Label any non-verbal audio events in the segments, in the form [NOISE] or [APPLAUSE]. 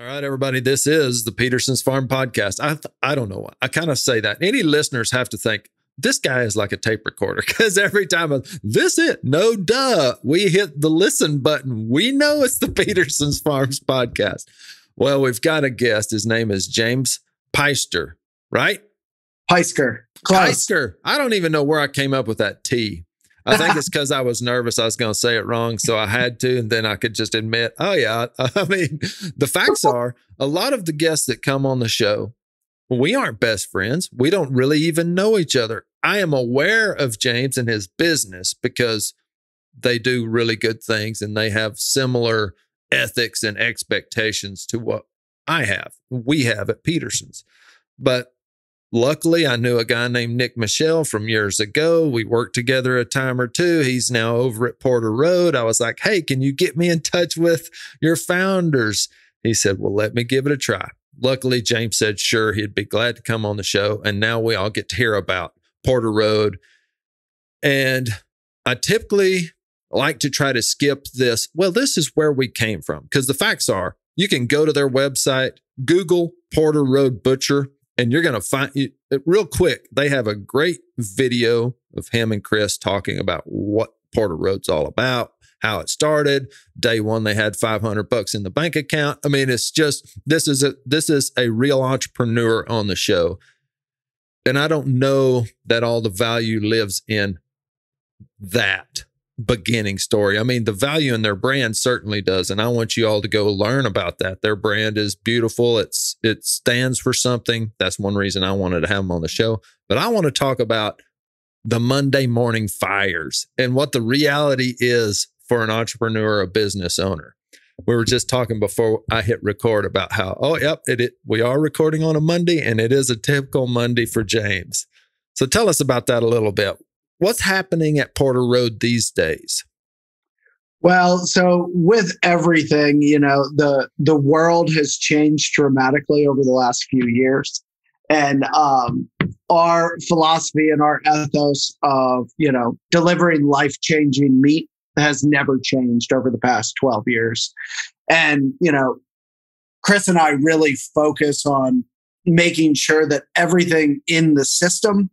All right, everybody. This is the Pederson's Farm Podcast. I th- I don't know. What I kind of say that. Any listeners have to think this guy is like a tape recorder [LAUGHS] because every time I, this it no duh we hit the listen button. We know it's the Pederson's Farms Podcast. Well, we've got a guest. His name is James Peister, right? Peisker. Peisker. I don't even know where I came up with that T. I think [LAUGHS] it's because I was nervous I was going to say it wrong. So I had to. And then I could just admit, oh, yeah. [LAUGHS] I mean, the facts [LAUGHS] are a lot of the guests that come on the show, we aren't best friends. We don't really even know each other. I am aware of James and his business because they do really good things and they have similar ethics and expectations to what I have, we have at Pederson's. But Luckily, I knew a guy named Nick Michelle from years ago. We worked together a time or two. He's now over at Porter Road. I was like, hey, can you get me in touch with your founders? He said, well, let me give it a try. Luckily, James said, sure, he'd be glad to come on the show. And now we all get to hear about Porter Road. And I typically like to try to skip this. Well, this is where we came from because the facts are you can go to their website, Google Porter Road Butcher and you're going to find it uh, real quick. They have a great video of him and Chris talking about what Porter Road's all about, how it started. Day one, they had 500 bucks in the bank account. I mean, it's just this is a this is a real entrepreneur on the show, and I don't know that all the value lives in that beginning story. I mean, the value in their brand certainly does, and I want you all to go learn about that. Their brand is beautiful. It's it stands for something. That's one reason I wanted to have them on the show. But I want to talk about the Monday morning fires and what the reality is for an entrepreneur, a business owner. We were just talking before I hit record about how, oh, yep, it, it we are recording on a Monday, and it is a typical Monday for James. So tell us about that a little bit what's happening at Porter Road these days? Well, so with everything, you know, the the world has changed dramatically over the last few years. And um, our philosophy and our ethos of, you know, delivering life-changing meat has never changed over the past 12 years. And, you know, Chris and I really focus on making sure that everything in the system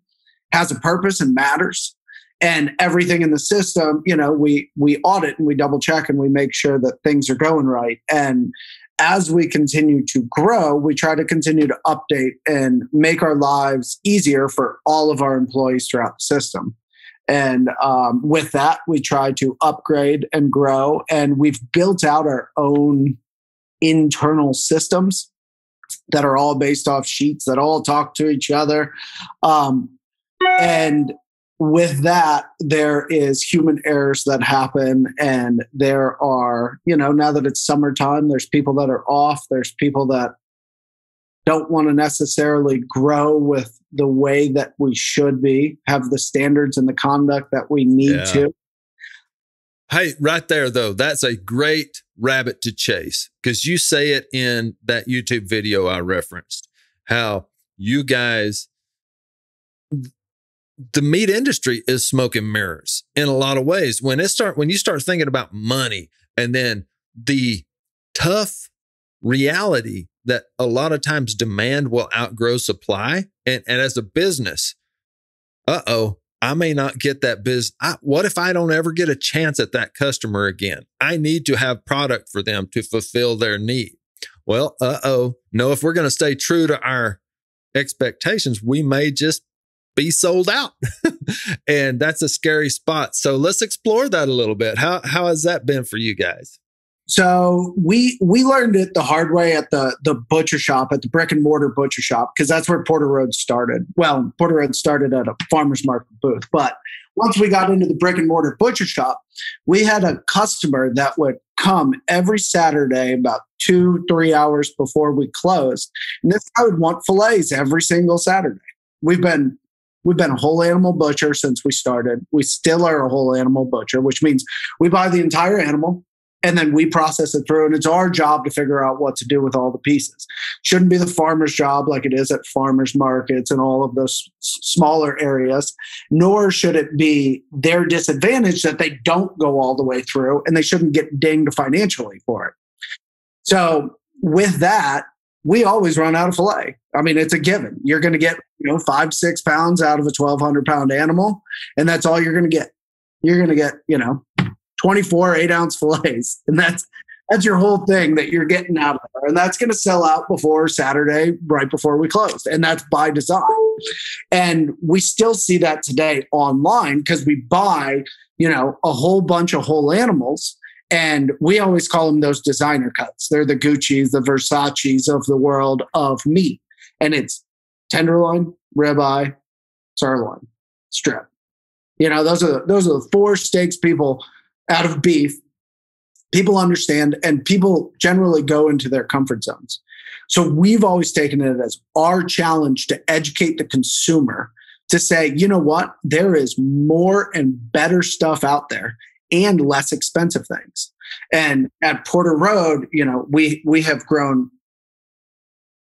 has a purpose and matters and everything in the system you know we we audit and we double check and we make sure that things are going right. And as we continue to grow we try to continue to update and make our lives easier for all of our employees throughout the system. And um, with that we try to upgrade and grow and we've built out our own internal systems that are all based off sheets that all talk to each other. Um, and with that, there is human errors that happen. And there are, you know, now that it's summertime, there's people that are off, there's people that don't want to necessarily grow with the way that we should be, have the standards and the conduct that we need yeah. to. Hey, right there, though, that's a great rabbit to chase because you say it in that YouTube video I referenced how you guys the meat industry is smoke and mirrors in a lot of ways. When it start when you start thinking about money and then the tough reality that a lot of times demand will outgrow supply. And, and as a business, uh oh, I may not get that biz. I, what if I don't ever get a chance at that customer again? I need to have product for them to fulfill their need. Well, uh oh, no, if we're going to stay true to our expectations, we may just be sold out. [LAUGHS] and that's a scary spot. So let's explore that a little bit. How how has that been for you guys? So we we learned it the hard way at the the butcher shop at the brick and mortar butcher shop because that's where Porter Road started. Well, Porter Road started at a farmers market booth, but once we got into the brick and mortar butcher shop, we had a customer that would come every Saturday about two three hours before we closed, and this guy would want fillets every single Saturday. We've been We've been a whole animal butcher since we started. We still are a whole animal butcher, which means we buy the entire animal and then we process it through. And it's our job to figure out what to do with all the pieces. Shouldn't be the farmer's job like it is at farmers markets and all of those smaller areas, nor should it be their disadvantage that they don't go all the way through and they shouldn't get dinged financially for it. So with that, we always run out of filet. I mean, it's a given. You're going to get, you know, five, six pounds out of a 1,200 pound animal, and that's all you're going to get. You're going to get, you know, 24 eight ounce fillets. [LAUGHS] And that's, that's your whole thing that you're getting out of there. And that's going to sell out before Saturday, right before we close. And that's by design. And we still see that today online because we buy, you know, a whole bunch of whole animals and we always call them those designer cuts. They're the Gucci's, the Versace's of the world of meat. And it's tenderloin, ribeye, sirloin, strip. You know, those are those are the four steaks people out of beef. People understand and people generally go into their comfort zones. So we've always taken it as our challenge to educate the consumer to say, you know what, there is more and better stuff out there and less expensive things. And at Porter Road, you know, we we have grown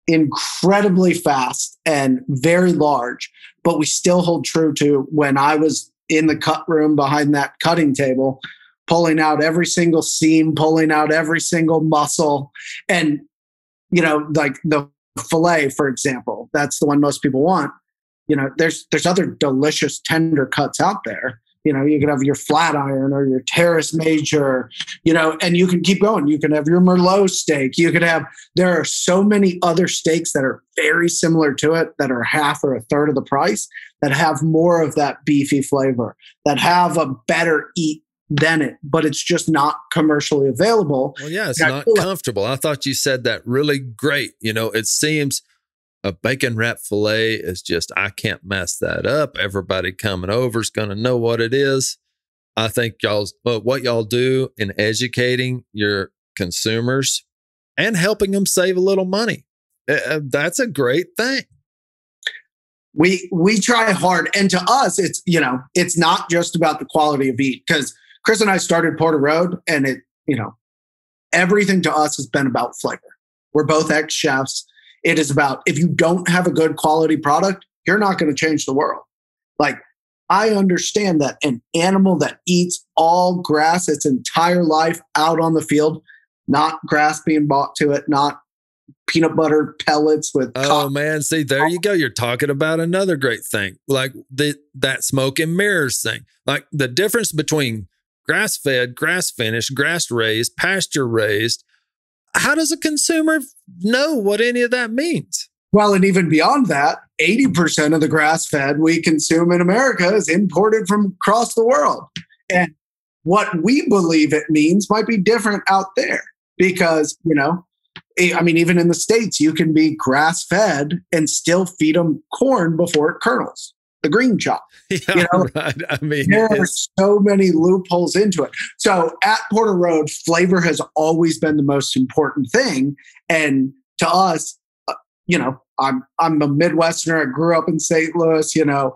incredibly fast and very large, but we still hold true to when I was in the cut room behind that cutting table, pulling out every single seam, pulling out every single muscle. And, you know, like the filet, for example, that's the one most people want. You know, there's there's other delicious tender cuts out there you know you could have your flat iron or your teres major you know and you can keep going. You can have your merlot steak. You could have there are so many other steaks that are very similar to it that are half or a third of the price that have more of that beefy flavor that have a better eat than it but it's just not commercially available. Well yeah it's not comfortable. I thought you said that really great. You know it seems a bacon wrap filet is just I can't mess that up. Everybody coming over is going to know what it is. I think y'all uh, what y'all do in educating your consumers and helping them save a little money. Uh, that's a great thing. We we try hard and to us it's you know, it's not just about the quality of eat cuz Chris and I started Porter Road and it, you know, everything to us has been about flavor. We're both ex chefs it is about if you don't have a good quality product, you're not going to change the world. Like, I understand that an animal that eats all grass its entire life out on the field, not grass being bought to it, not peanut butter pellets with oh cotton. man see there you go you're talking about another great thing like the that smoke and mirrors thing like the difference between grass fed grass finished grass raised pasture raised how does a consumer know what any of that means? Well, and even beyond that, 80% of the grass fed we consume in America is imported from across the world. And what we believe it means might be different out there because, you know, I mean, even in the States, you can be grass fed and still feed them corn before it kernels the green chop. [LAUGHS] Yeah, you know, right. I mean, there are so many loopholes into it. So at Porter Road, flavor has always been the most important thing, and to us, uh, you know, I'm I'm a Midwesterner. I grew up in St. Louis. You know,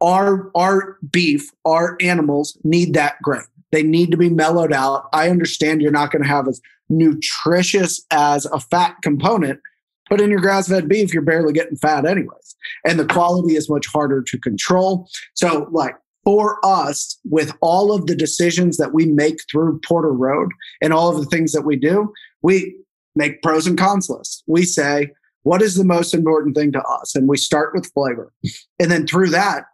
our our beef, our animals need that grain. They need to be mellowed out. I understand you're not going to have as nutritious as a fat component, but in your grass fed beef, you're barely getting fat anyways. And the quality is much harder to control. So, like, for us, with all of the decisions that we make through Porter Road and all of the things that we do, we make pros and cons lists. We say, what is the most important thing to us? And we start with flavor. And then through that,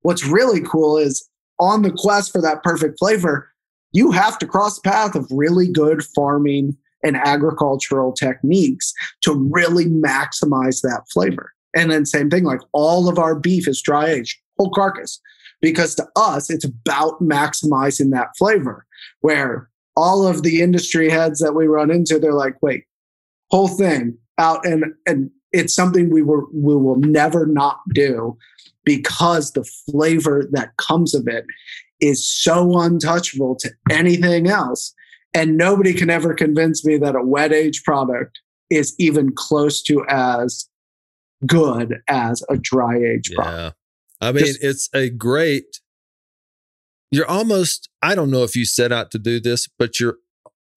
what's really cool is on the quest for that perfect flavor, you have to cross the path of really good farming and agricultural techniques to really maximize that flavor. And then same thing, like all of our beef is dry aged, whole carcass, because to us, it's about maximizing that flavor. Where all of the industry heads that we run into, they're like, wait, whole thing out and and it's something we were we will never not do because the flavor that comes of it is so untouchable to anything else and nobody can ever convince me that a wet age product is even close to as good as a dry age yeah. product. I mean, Just, it's a great, you're almost, I don't know if you set out to do this, but you're,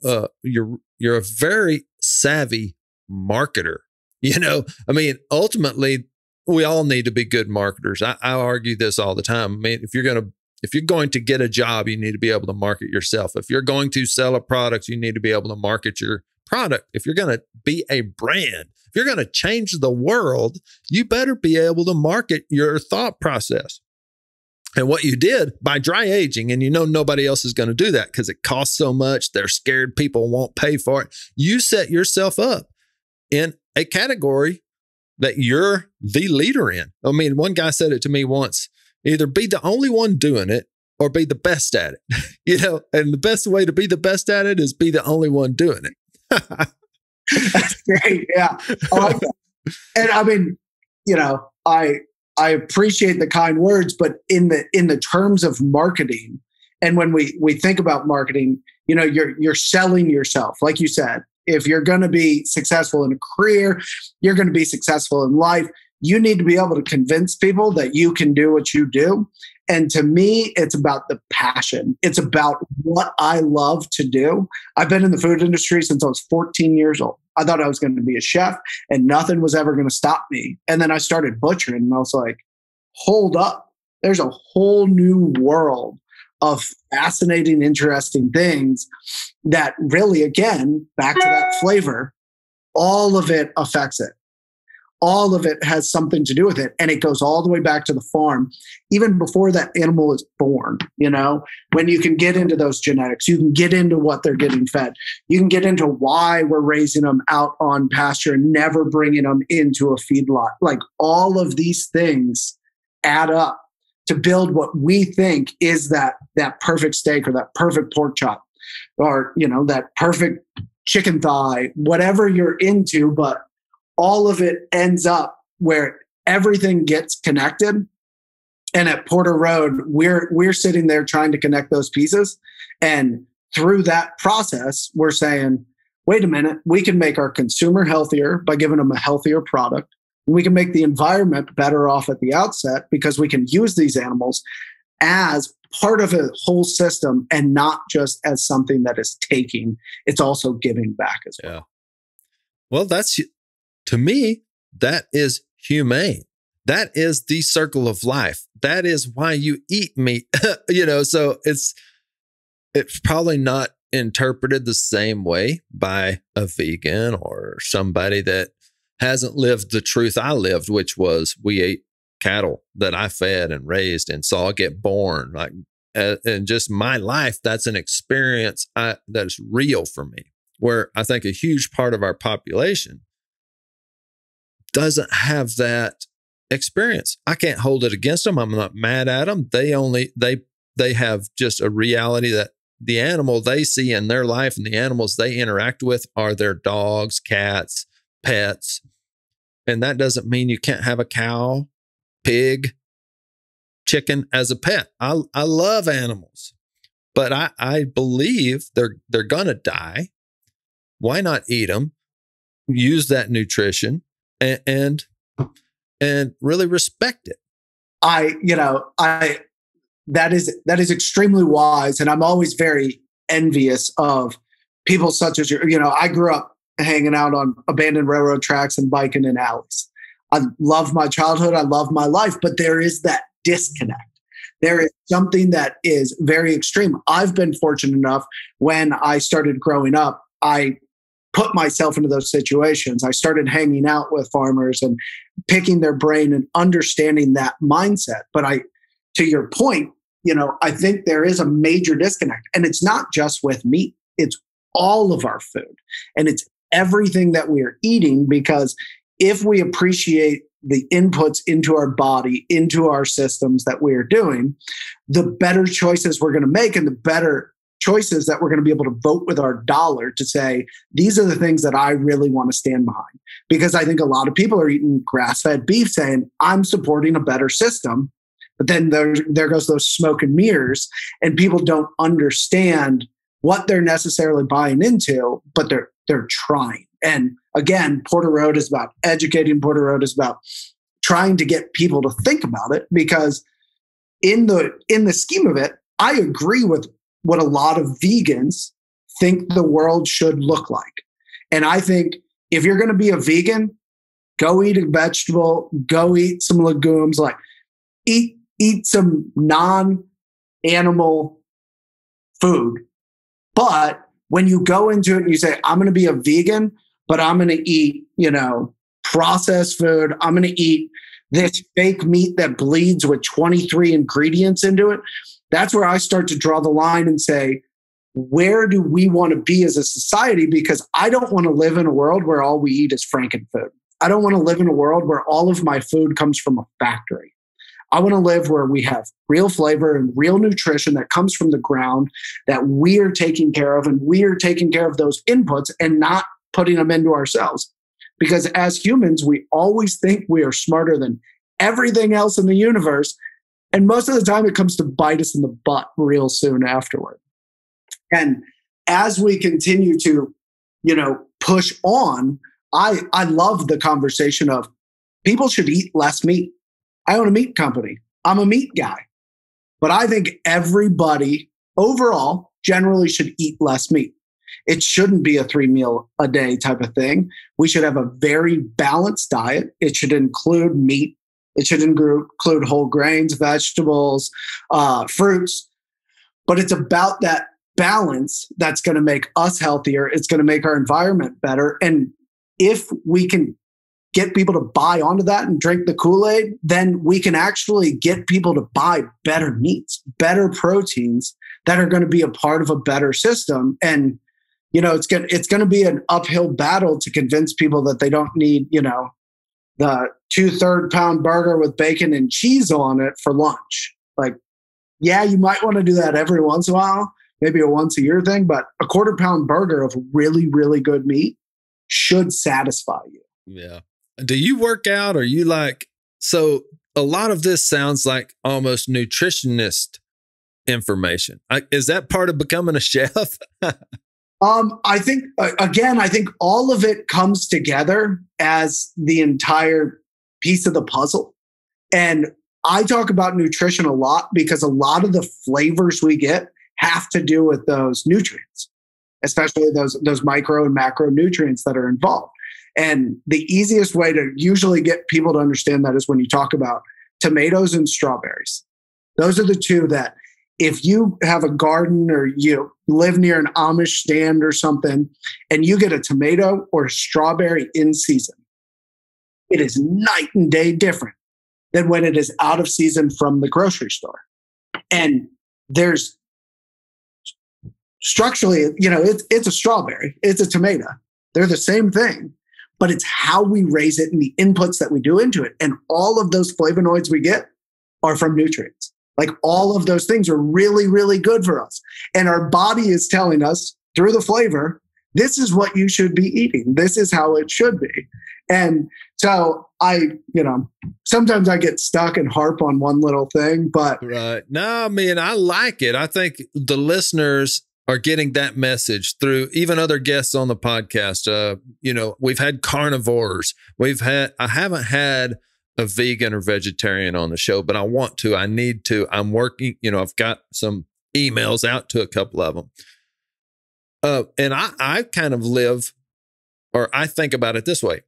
uh, you're, you're a very savvy marketer. [LAUGHS] You know, I mean, ultimately, we all need to be good marketers. I, I argue this all the time. I mean, if you're going to If you're going to get a job, you need to be able to market yourself. If you're going to sell a product, you need to be able to market your product. If you're going to be a brand, if you're going to change the world, you better be able to market your thought process. And what you did by dry aging, and you know nobody else is going to do that because it costs so much, they're scared people won't pay for it. You set yourself up in a category that you're the leader in. I mean, one guy said it to me once either be the only one doing it or be the best at it. [LAUGHS] you know, and the best way to be the best at it is be the only one doing it. [LAUGHS] That's great. Yeah. That. And I mean, you know, I I appreciate the kind words, but in the in the terms of marketing, and when we we think about marketing, you know, you're you're selling yourself, like you said. If you're going to be successful in a career, you're going to be successful in life. You need to be able to convince people that you can do what you do. And to me, it's about the passion. It's about what I love to do. I've been in the food industry since I was 14 years old. I thought I was going to be a chef and nothing was ever going to stop me. And then I started butchering and I was like, hold up. There's a whole new world of fascinating, interesting things that really, again, back to that flavor, all of it affects it all of it has something to do with it. And it goes all the way back to the farm even before that animal is born you know? When you can get into those genetics you can get into what they're getting fed. You can get into why we're raising them out on pasture and never bringing them into a feedlot. Like all of these things add up to build what we think is that that perfect steak or that perfect pork chop or you know that perfect chicken thigh whatever you're into but all of it ends up where everything gets connected. And at Porter Road, we're we're sitting there trying to connect those pieces. And through that process, we're saying, wait a minute, we can make our consumer healthier by giving them a healthier product. We can make the environment better off at the outset because we can use these animals as part of a whole system and not just as something that is taking. It's also giving back as well. Yeah. Well, that's to me, that is humane. That is the circle of life. That is why you eat meat. [LAUGHS] you know, so it's it's probably not interpreted the same way by a vegan or somebody that hasn't lived the truth I lived, which was we ate cattle that I fed and raised and saw get born. Like, and just my life, that's an experience I, that is real for me. Where I think a huge part of our population doesn't have that experience. I can't hold it against them. I'm not mad at them. They only they they have just a reality that the animal they see in their life and the animals they interact with are their dogs, cats, pets. And that doesn't mean you can't have a cow, pig, chicken as a pet. I I love animals. But I I believe they're they're to die. Why not eat them? Use that nutrition and, and and really respect it. I, you know, I that is that is extremely wise, and I'm always very envious of people such as you. You know, I grew up hanging out on abandoned railroad tracks and biking in alleys. I love my childhood. I love my life, but there is that disconnect. There is something that is very extreme. I've been fortunate enough when I started growing up, I put myself into those situations. I started hanging out with farmers and picking their brain and understanding that mindset. But I, to your point, you know, I think there is a major disconnect. And it's not just with meat, it's all of our food and it's everything that we are eating because if we appreciate the inputs into our body, into our systems that we are doing, the better choices we're going to make and the better choices that we're going to be able to vote with our dollar to say, these are the things that I really want to stand behind. Because I think a lot of people are eating grass fed beef saying, I'm supporting a better system. But then there, there goes those smoke and mirrors, and people don't understand what they're necessarily buying into, but they're they're trying. And again, Porter Road is about educating. Porter Road is about trying to get people to think about it because in the in the scheme of it, I agree with what a lot of vegans think the world should look like. And I think if you're going to be a vegan, go eat a vegetable, go eat some legumes, like eat eat some non animal food. But when you go into it and you say, I'm going to be a vegan, but I'm going to eat, you know, processed food, I'm going to eat this fake meat that bleeds with 23 ingredients into it, that's where I start to draw the line and say, where do we want to be as a society? Because I don't want to live in a world where all we eat is frankenfood. I don't want to live in a world where all of my food comes from a factory. I want to live where we have real flavor and real nutrition that comes from the ground that we are taking care of and we are taking care of those inputs and not putting them into ourselves. Because as humans, we always think we are smarter than everything else in the universe. And most of the time, it comes to bite us in the butt real soon afterward. And as we continue to, you know, push on, I, I love the conversation of people should eat less meat. I own a meat company. I'm a meat guy. But I think everybody overall generally should eat less meat. It shouldn't be a three meal a day type of thing. We should have a very balanced diet. It should include meat. It should include whole grains, vegetables, uh, fruits. But it's about that balance that's going to make us healthier. It's going to make our environment better. And if we can get people to buy onto that and drink the Kool Aid, then we can actually get people to buy better meats, better proteins that are going to be a part of a better system. And you know, it's going it's going to be an uphill battle to convince people that they don't need, you know, the two third pound burger with bacon and cheese on it for lunch. Like, yeah, you might want to do that every once in a while, maybe a once a year thing, but a quarter pound burger of really, really good meat should satisfy you. Yeah. Do you work out or you like so a lot of this sounds like almost nutritionist information. Is that part of becoming a [LAUGHS] chef? Um, I think again, I think all of it comes together as the entire piece of the puzzle. And I talk about nutrition a lot because a lot of the flavors we get have to do with those nutrients, especially those those micro and macronutrients that are involved. And the easiest way to usually get people to understand that is when you talk about tomatoes and strawberries. Those are the two that if you have a garden or you live near an Amish stand or something and you get a tomato or a strawberry in season, it is night and day different than when it is out of season from the grocery store. And there's structurally, you know, it's it's a strawberry, it's a tomato. They're the same thing, but it's how we raise it and the inputs that we do into it. And all of those flavonoids we get are from nutrients. Like all of those things are really, really good for us. And our body is telling us through the flavor, this is what you should be eating. This is how it should be. And so I, you know, sometimes I get stuck and harp on one little thing, but right. No, I mean, I like it. I think the listeners are getting that message through even other guests on the podcast. Uh, you know, we've had carnivores. We've had, I haven't had a vegan or vegetarian on the show, but I want to. I need to. I'm working, you know, I've got some emails out to a couple of them. Uh, and I, I kind of live, or I think about it this way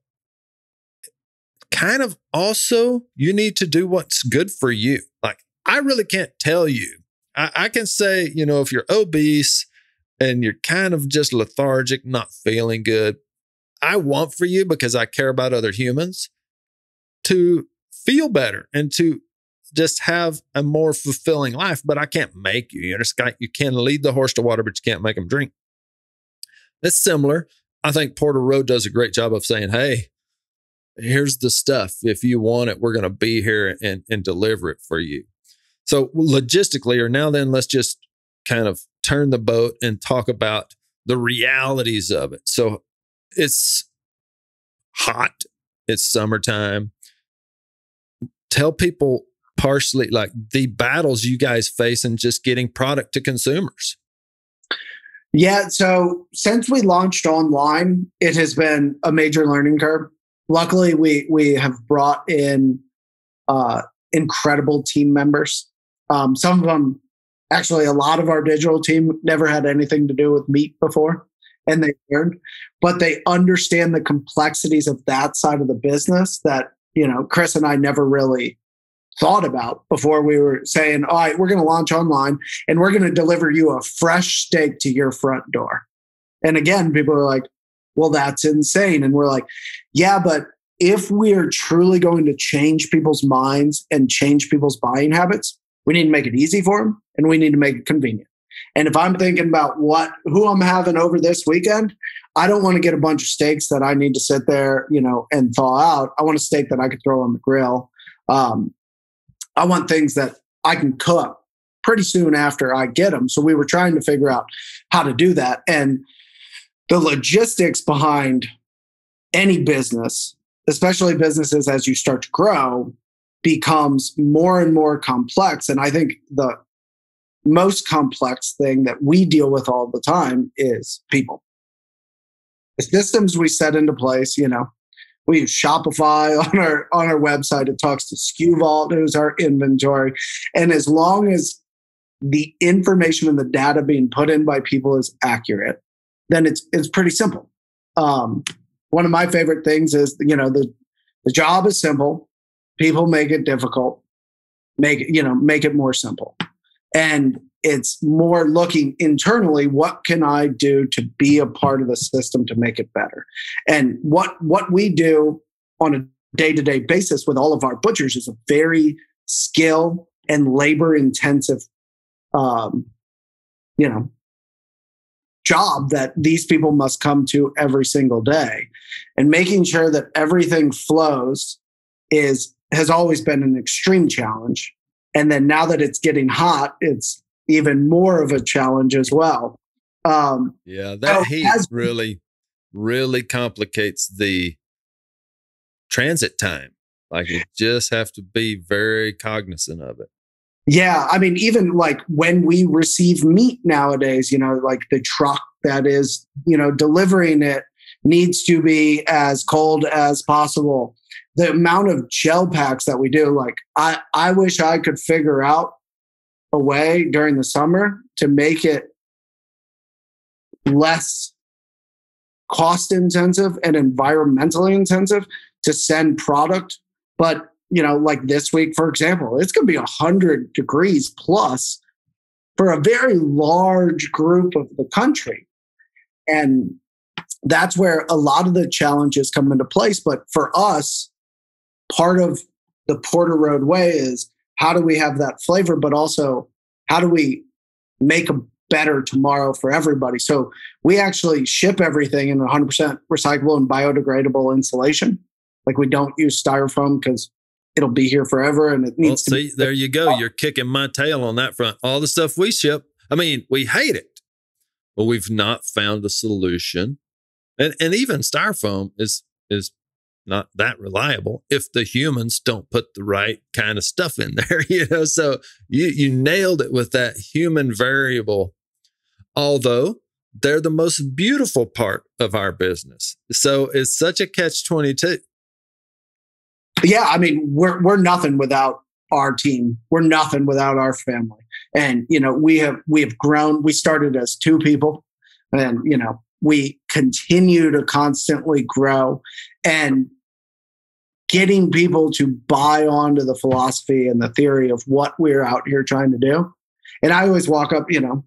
kind of also, you need to do what's good for you. Like, I really can't tell you I, I can say, you know, if you're obese and you're kind of just lethargic, not feeling good, I want for you because I care about other humans to feel better and to just have a more fulfilling life. But I can't make you. You understand? You can lead the horse to water, but you can't make them drink. It's similar. I think Porter Road does a great job of saying, hey, here's the stuff. If you want it, we're going to be here and, and deliver it for you. So logistically, or now then, let's just kind of turn the boat and talk about the realities of it. So it's hot, it's summertime. Tell people partially like the battles you guys face in just getting product to consumers. Yeah, so since we launched online, it has been a major learning curve. Luckily, we we have brought in uh, incredible team members um, some of them, actually, a lot of our digital team never had anything to do with meat before, and they learned, but they understand the complexities of that side of the business that you know Chris and I never really thought about before we were saying, all right, we're going to launch online and we're going to deliver you a fresh steak to your front door. And again, people are like, well, that's insane. And we're like, yeah, but if we are truly going to change people's minds and change people's buying habits, we need to make it easy for them and we need to make it convenient. And if I'm thinking about what who I'm having over this weekend, I don't want to get a bunch of steaks that I need to sit there, you know, and thaw out. I want a steak that I could throw on the grill. Um, I want things that I can cook pretty soon after I get them. So we were trying to figure out how to do that. And the logistics behind any business, especially businesses as you start to grow, becomes more and more complex. And I think the most complex thing that we deal with all the time is people. The systems we set into place, you know, we use Shopify [LAUGHS] on our on our website. It talks to SkuVault, who's our inventory. And as long as the information and the data being put in by people is accurate, then it's it's pretty simple. Um, one of my favorite things is you know the the job is simple. People make it difficult. Make you know make it more simple, and it's more looking internally. What can I do to be a part of the system to make it better? And what what we do on a day to day basis with all of our butchers is a very skill and labor intensive um, you know job that these people must come to every single day and making sure that everything flows is has always been an extreme challenge and then now that it's getting hot it's even more of a challenge as well. Um, yeah that so heat as, really really complicates the transit time. Like you just have to be very cognizant of it. Yeah, I mean, even like when we receive meat nowadays, you know, like the truck that is, you know, delivering it needs to be as cold as possible. The amount of gel packs that we do, like I, I wish I could figure out a way during the summer to make it less cost intensive and environmentally intensive to send product. But you know, like this week, for example, it's going to be 100 degrees plus for a very large group of the country. And that's where a lot of the challenges come into place. But for us, part of the Porter Road way is how do we have that flavor, but also how do we make a better tomorrow for everybody? So we actually ship everything in 100% recyclable and biodegradable insulation. Like we don't use styrofoam because it'll be here forever and it needs well, to see, there you go. You're kicking my tail on that front. All the stuff we ship, I mean, we hate it, but we've not found a solution. And and even styrofoam is is not that reliable if the humans don't put the right kind of stuff in [LAUGHS] there, you know. So you you nailed it with that human variable. Although they're the most beautiful part of our business. So it's such a catch 22 yeah, I mean, we're we're nothing without our team. We're nothing without our family. And you know, we have we have grown. We started as two people, and you know, we continue to constantly grow and getting people to buy onto the philosophy and the theory of what we're out here trying to do. And I always walk up, you know,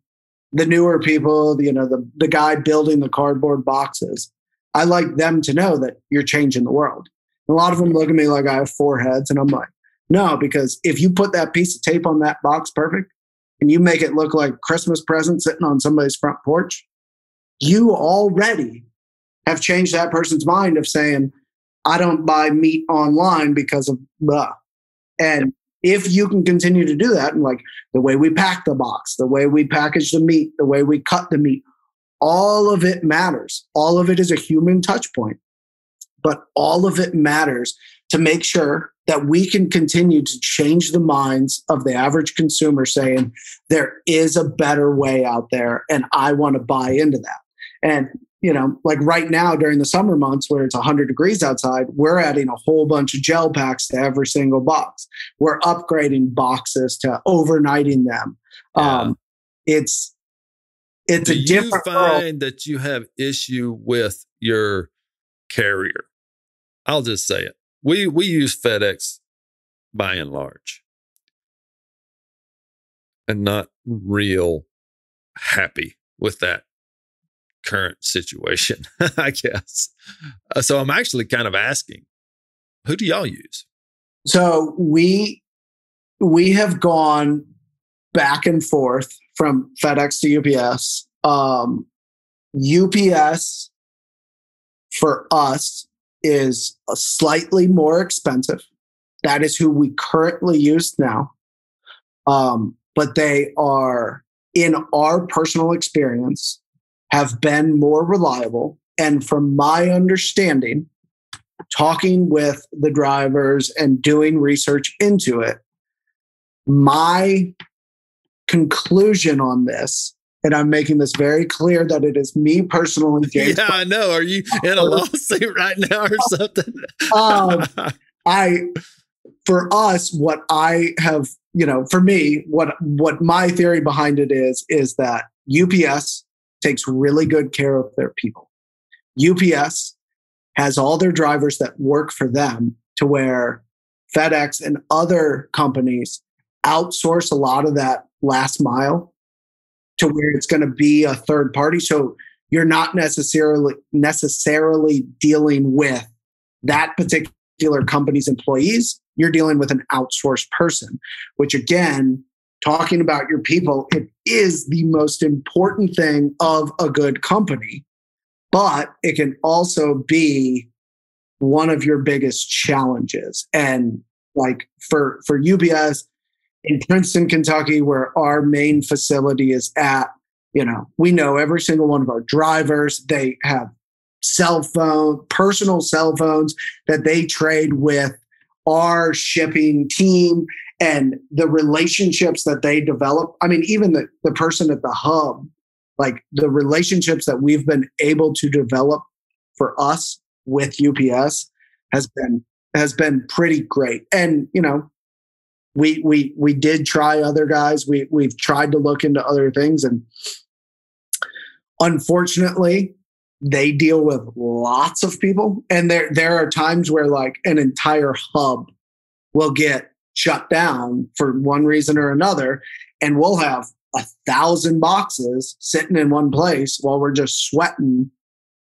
the newer people, you know, the the guy building the cardboard boxes. I like them to know that you're changing the world a lot of them look at me like I have four heads, and I'm like, no, because if you put that piece of tape on that box perfect and you make it look like Christmas present sitting on somebody's front porch, you already have changed that person's mind of saying, I don't buy meat online because of blah. And if you can continue to do that, and like the way we pack the box, the way we package the meat, the way we cut the meat, all of it matters. All of it is a human touch point but all of it matters to make sure that we can continue to change the minds of the average consumer saying there is a better way out there and I want to buy into that. And you know, like right now during the summer months where it's 100 degrees outside, we're adding a whole bunch of gel packs to every single box. We're upgrading boxes to overnighting them. Yeah. Um, it's it's Do a different. You find world. that you have issue with your carrier I'll just say it. We we use FedEx by and large, and not real happy with that current situation, [LAUGHS] I guess. Uh, so I'm actually kind of asking, who do y'all use? So we we have gone back and forth from FedEx to UPS. Um, UPS for us is slightly more expensive. That is who we currently use now. Um, but they are, in our personal experience, have been more reliable. And from my understanding, talking with the drivers and doing research into it, my conclusion on this, and I'm making this very clear that it is me personally. [LAUGHS] Yeah, I know. Are you in a [LAUGHS] lawsuit right now or [LAUGHS] something? um, I, for us, what I have, you know, for me, what what my theory behind it is, is that UPS takes really good care of their people. UPS has all their drivers that work for them to where FedEx and other companies outsource a lot of that last mile to where it's going to be a third party. So you're not necessarily necessarily dealing with that particular company's employees. You're dealing with an outsourced person, which again, talking about your people, it is the most important thing of a good company, but it can also be one of your biggest challenges. And like for for UPS in Princeton, Kentucky, where our main facility is at, you know, we know every single one of our drivers. They have cell phone, personal cell phones that they trade with our shipping team and the relationships that they develop. I mean, even the, the person at the hub, like the relationships that we've been able to develop for us with UPS has been has been pretty great. And you know, we we we did try other guys. We we've tried to look into other things, and unfortunately, they deal with lots of people. And there there are times where like an entire hub will get shut down for one reason or another, and we'll have a thousand boxes sitting in one place while we're just sweating,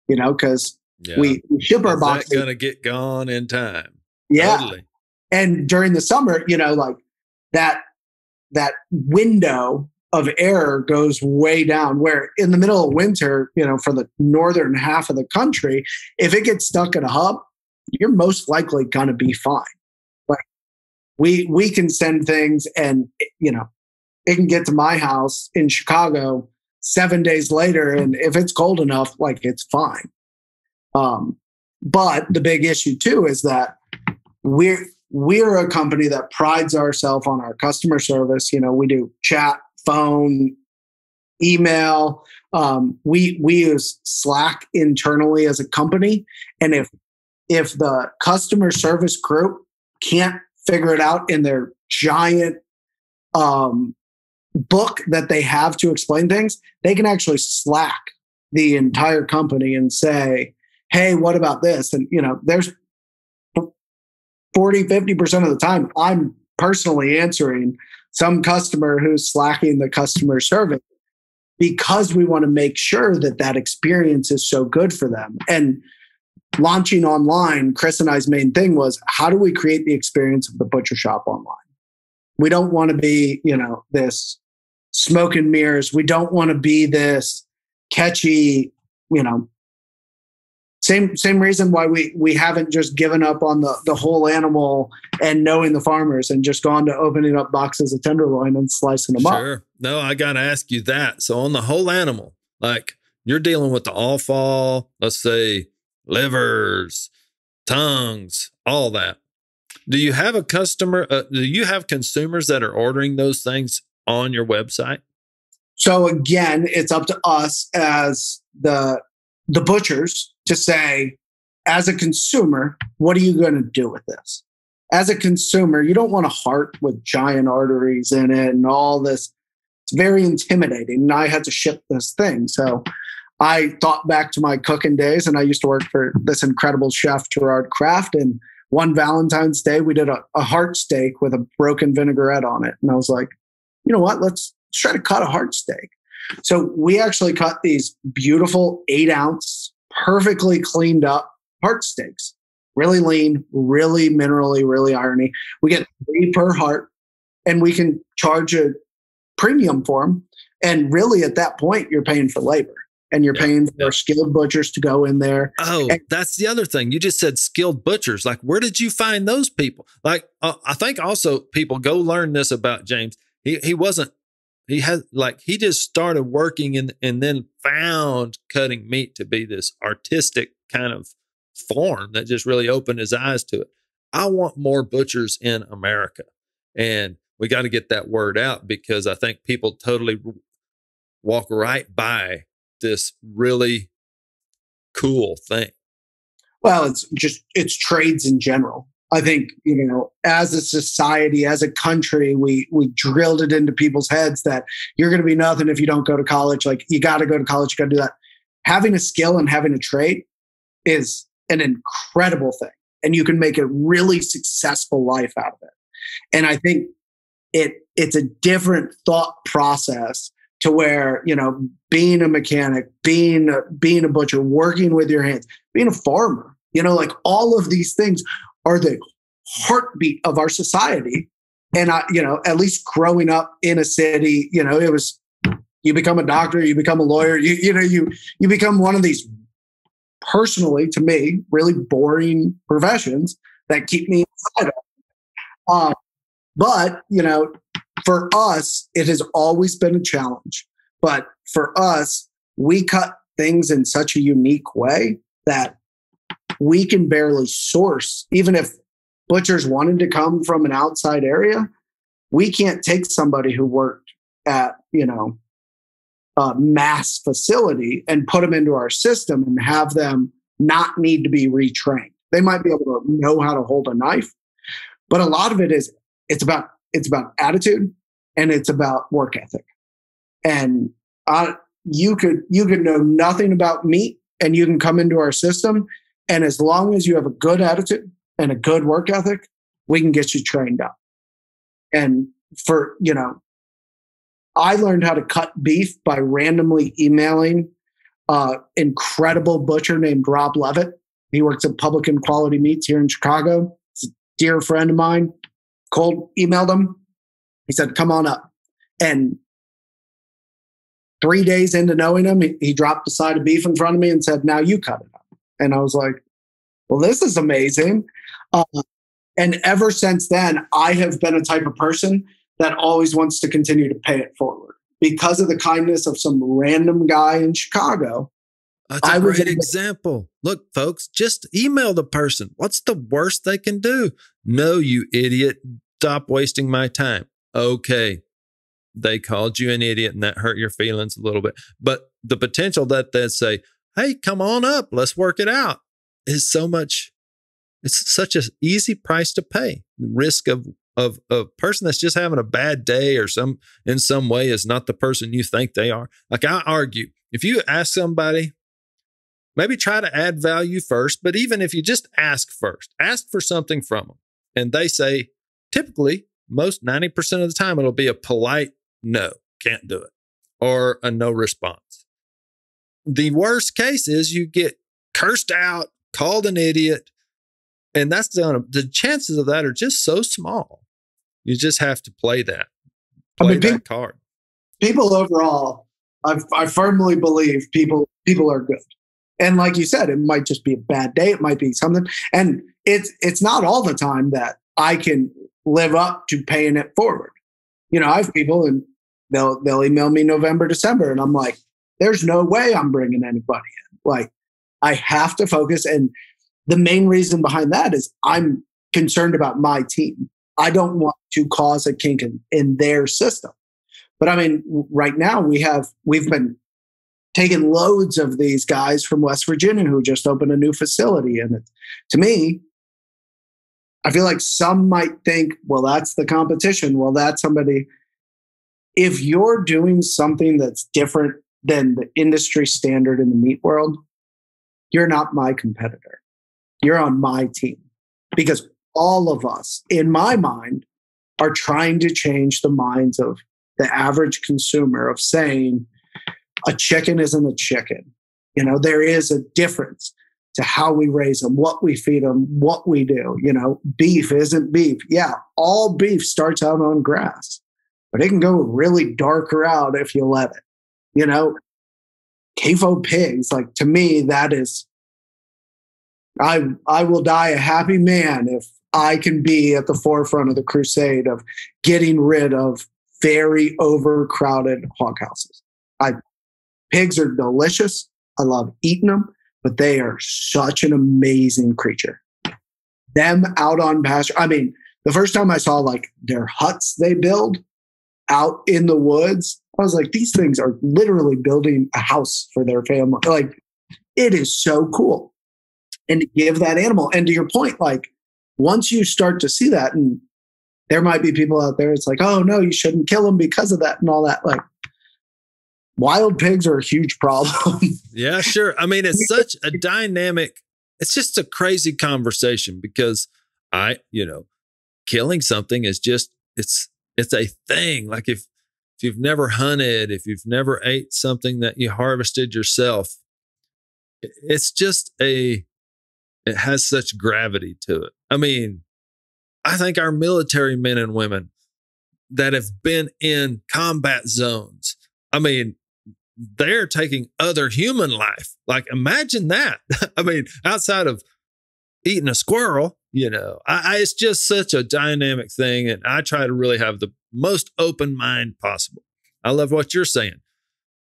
you know, because yeah. we, ship our boxes. Going to get gone in time. Yeah. Totally and during the summer you know like that that window of error goes way down where in the middle of winter you know for the northern half of the country if it gets stuck in a hub you're most likely going to be fine we we can send things and you know it can get to my house in chicago seven days later and if it's cold enough like it's fine um but the big issue too is that we're we're a company that prides ourselves on our customer service. You know, we do chat, phone, email. Um, we we use Slack internally as a company, and if if the customer service group can't figure it out in their giant um, book that they have to explain things, they can actually Slack the entire company and say, "Hey, what about this?" And you know, there's 40, 50% of the time, I'm personally answering some customer who's slacking the customer service because we want to make sure that that experience is so good for them. And launching online, Chris and I's main thing was how do we create the experience of the butcher shop online? We don't want to be, you know, this smoke and mirrors. We don't want to be this catchy, you know, same same reason why we we haven't just given up on the the whole animal and knowing the farmers and just gone to opening up boxes of tenderloin and slicing them sure. up. Sure. No, I got to ask you that. So on the whole animal, like you're dealing with the offal, let's say livers, tongues, all that. Do you have a customer? Uh, do you have consumers that are ordering those things on your website? So again, it's up to us as the the butchers to say, as a consumer, what are you going to do with this? As a consumer, you don't want a heart with giant arteries in it and all this. It's very intimidating. And I had to ship this thing. So I thought back to my cooking days, and I used to work for this incredible chef, Gerard Craft. And one Valentine's Day, we did a, a heart steak with a broken vinaigrette on it. And I was like, you know what? Let's, let's try to cut a heart steak. So we actually cut these beautiful eight ounce, perfectly cleaned up heart steaks. Really lean, really minerally, really irony. We get three per heart, and we can charge a premium for them. And really, at that point, you're paying for labor and you're yeah, paying for skilled butchers to go in there. Oh, and- that's the other thing. You just said skilled butchers. Like, where did you find those people? Like, uh, I think also people go learn this about James. He he wasn't. He had like he just started working and and then found cutting meat to be this artistic kind of form that just really opened his eyes to it. I want more butchers in America. And we got to get that word out because I think people totally walk right by this really cool thing. Well, it's just it's trades in general. I think you know, as a society, as a country, we we drilled it into people's heads that you're going to be nothing if you don't go to college. Like you got to go to college, you got to do that. Having a skill and having a trade is an incredible thing, and you can make a really successful life out of it. And I think it it's a different thought process to where you know being a mechanic being a, being a butcher working with your hands being a farmer you know like all of these things are the heartbeat of our society. And i you know at least growing up in a city you know it was you become a doctor you become a lawyer you you know you you become one of these personally to me really boring professions that keep me inside of um, but you know for us, it has always been a challenge. But for us, we cut things in such a unique way that we can barely source. Even if butchers wanted to come from an outside area, we can't take somebody who worked at, you know, a mass facility and put them into our system and have them not need to be retrained. They might be able to know how to hold a knife, but a lot of it is it's about it's about attitude and it's about work ethic. And I, you could you could know nothing about meat and you can come into our system and as long as you have a good attitude and a good work ethic, we can get you trained up. And for, you know, I learned how to cut beef by randomly emailing uh incredible butcher named Rob Levitt. He works at Publican Quality Meats here in Chicago. He's a dear friend of mine. Cold emailed him. He said, Come on up. And three days into knowing him, he, he dropped a side of beef in front of me and said, Now you cut it up. And I was like, Well, this is amazing. Uh, and ever since then, I have been a type of person that always wants to continue to pay it forward because of the kindness of some random guy in Chicago. That's a I great example. Look, folks, just email the person. What's the worst they can do? No, you idiot. Stop wasting my time. Okay. They called you an idiot and that hurt your feelings a little bit. But the potential that they say, hey, come on up, let's work it out is so much, it's such an easy price to pay. The risk of of a person that's just having a bad day or some in some way is not the person you think they are. Like I argue, if you ask somebody maybe try to add value first. But even if you just ask first, ask for something from them, and they say, typically, most 90% of the time, it'll be a polite no, can't do it, or a no response. The worst case is you get cursed out, called an idiot, and that's the, the chances of that are just so small. You just have to play that, play I mean, that people, card. People overall, I, I firmly believe people people are good. And like you said, it might just be a bad day. It might be something. And it's it's not all the time that I can live up to paying it forward. You know, I have people and they'll they'll email me November, December, and I'm like, there's no way I'm bringing anybody in. Like, I have to focus. And the main reason behind that is I'm concerned about my team. I don't want to cause a kink in, in their system. But I mean, right now we have we've been taking loads of these guys from West Virginia who just opened a new facility. And to me, I feel like some might think, well, that's the competition. Well, that's somebody. If you're doing something that's different than the industry standard in the meat world, you're not my competitor. You're on my team. because all of us, in my mind, are trying to change the minds of the average consumer of saying a chicken isn't a chicken. You know, there is a difference to how we raise them, what we feed them, what we do. You know, beef isn't beef. Yeah, all beef starts out on grass, but it can go really dark out if you let it. You know, CAFO pigs, like to me, that is I I will die a happy man if I can be at the forefront of the crusade of getting rid of very overcrowded hog houses. I pigs are delicious. I love eating them, but they are such an amazing creature. Them out on pasture. I mean, the first time I saw like their huts they build out in the woods, I was like, these things are literally building a house for their family. Like, it is so cool. And to give that animal, and to your point, like, once you start to see that, and there might be people out there, it's like, oh no, you shouldn't kill them because of that and all that. Like, wild pigs are a huge problem. [LAUGHS] yeah, sure. I mean, it's such a [LAUGHS] dynamic, it's just a crazy conversation because I, you know, killing something is just, it's, it's a thing. Like if, if you've never hunted, if you've never ate something that you harvested yourself, it's just a, it has such gravity to it. I mean, I think our military men and women that have been in combat zones, I mean, they're taking other human life. Like, imagine that. [LAUGHS] I mean, outside of eating a squirrel, you know, I, I, it's just such a dynamic thing. And I try to really have the most open mind possible. I love what you're saying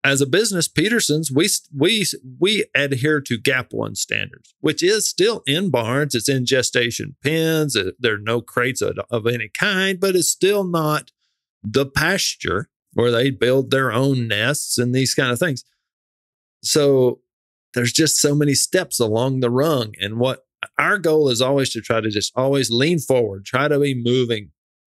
as a business, Pederson's, we we we adhere to GAP one standards, which is still in barns. It's in gestation pens. There are no crates of, of any kind, but it's still not the pasture where they build their own nests and these kind of things. So there's just so many steps along the rung, and what our goal is always to try to just always lean forward, try to be moving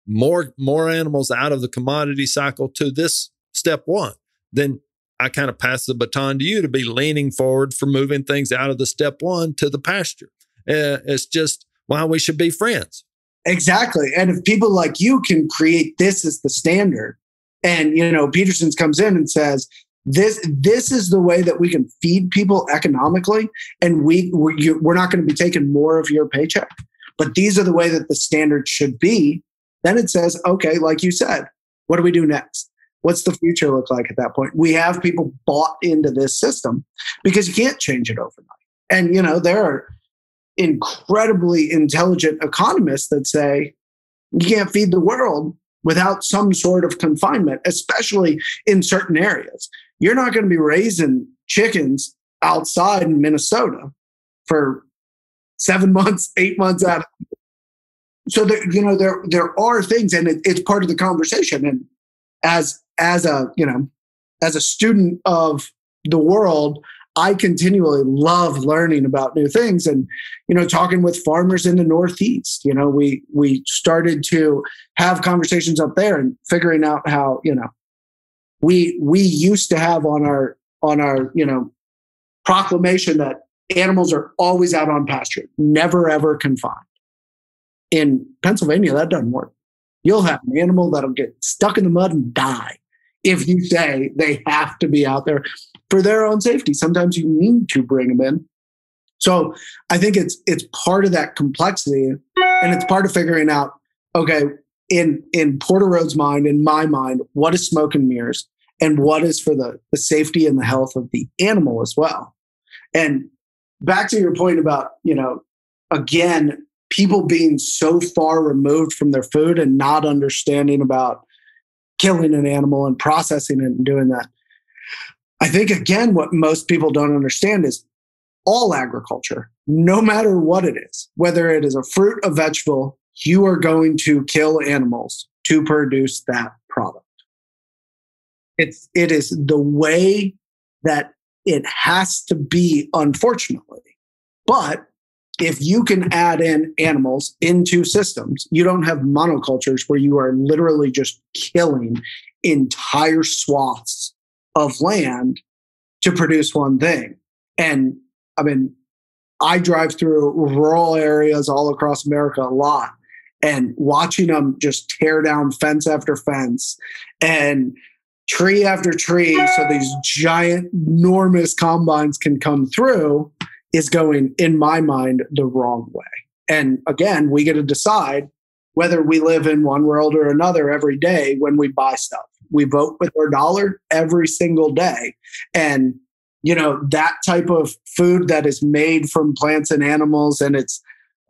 more more animals out of the commodity cycle to this step one then I kind of pass the baton to you to be leaning forward for moving things out of the step one to the pasture. Uh, it's just why we should be friends. Exactly. And if people like you can create this as the standard, and you know, Pederson's comes in and says, this this is the way that we can feed people economically, and we we're, we're not going to be taking more of your paycheck. But these are the way that the standards should be. Then it says, okay, like you said, what do we do next? What's the future look like at that point? We have people bought into this system because you can't change it overnight. And, you know, there are incredibly intelligent economists that say you can't feed the world without some sort of confinement, especially in certain areas. You're not going to be raising chickens outside in Minnesota for seven [LAUGHS] months, eight months out. Of- So there, you know, there there are things, and it, it's part of the conversation. And as as a you know as a student of the world i continually love learning about new things and you know talking with farmers in the northeast. You know we we started to have conversations up there and figuring out how you know we we used to have on our on our you know proclamation that animals are always out on pasture never ever confined. In pennsylvania that doesn't work. You'll have an animal that'll get stuck in the mud and die if you say they have to be out there for their own safety. Sometimes you need to bring them in. So I think it's it's part of that complexity, and it's part of figuring out okay in in Porter Road's mind, in my mind, what is smoke and mirrors, and what is for the the safety and the health of the animal as well. And back to your point about you know again people being so far removed from their food and not understanding about killing an animal and processing it and doing that. I think, again, what most people don't understand is all agriculture, no matter what it is, whether it is a fruit, a vegetable, you are going to kill animals to produce that product. It's, it is the way that it has to be, unfortunately. But if you can add in animals into systems, you don't have monocultures where you are literally just killing entire swaths of land to produce one thing. And I mean, I drive through rural areas all across America a lot and watching them just tear down fence after fence and tree after tree so these giant enormous combines can come through is going in my mind the wrong way and again we get to decide whether we live in one world or another every day when we buy stuff we vote with our dollar every single day and you know that type of food that is made from plants and animals and it's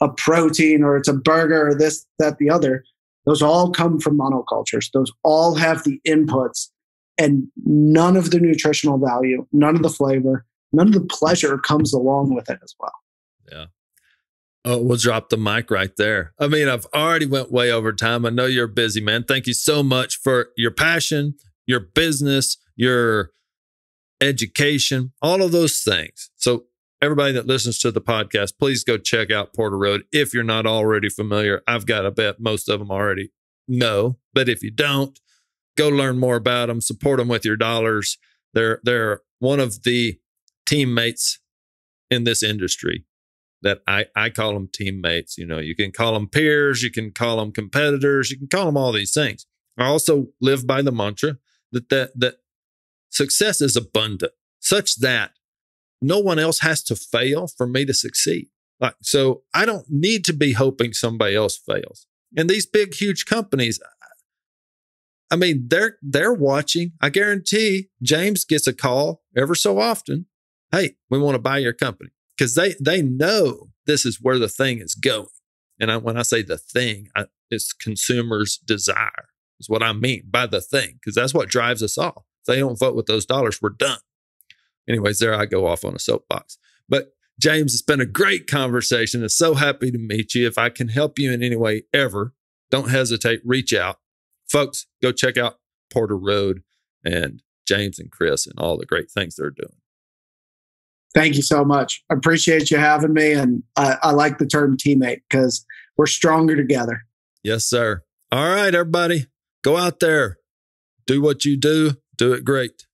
a protein or it's a burger or this, that, the other. Those all come from monocultures. Those all have the inputs and none of the nutritional value, none of the flavor, none of the pleasure comes along with it as well. Yeah. Oh, we'll drop the mic right there. I mean, I've already went way over time. I know you're busy, man. Thank you so much for your passion, your business, your education, all of those things. So everybody that listens to the podcast, please go check out Porter Road if you're not already familiar. I've got to bet most of them already know, but if you don't, go learn more about them, support them with your dollars. They're they're one of the teammates in this industry that I, I call them teammates. You know, you can call them peers, you can call them competitors, you can call them all these things. I also live by the mantra that that that success is abundant, such that no one else has to fail for me to succeed. Like, so I don't need to be hoping somebody else fails. And these big, huge companies, I mean, they're they're watching. I guarantee James gets a call ever so often. Hey, we want to buy your company because they they know this is where the thing is going. And I, when I say the thing, I, it's consumers' desire is what I mean by the thing because that's what drives us all. If they don't vote with those dollars, we're done anyways, there I go off on a soapbox. But James, it's been a great conversation. I'm so happy to meet you. If I can help you in any way ever, don't hesitate, reach out. Folks, go check out Porter Road and James and Chris and all the great things they're doing. Thank you so much. I appreciate you having me. And I, I like the term teammate because we're stronger together. Yes, sir. All right, everybody, go out there, do what you do, do it great.